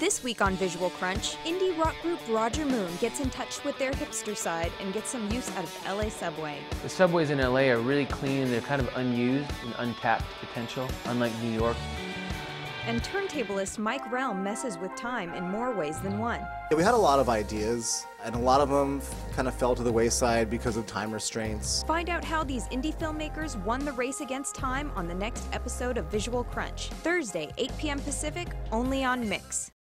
This week on Visual Crunch, indie rock group Roger Moon gets in touch with their hipster side and gets some use out of LA Subway. The subways in LA are really clean, they're kind of unused and untapped potential, unlike New York. And turntablist Mike Relm messes with time in more ways than one. Yeah, we had a lot of ideas, and a lot of them kind of fell to the wayside because of time restraints. Find out how these indie filmmakers won the race against time on the next episode of Visual Crunch, Thursday, 8 p.m. Pacific, only on MYX.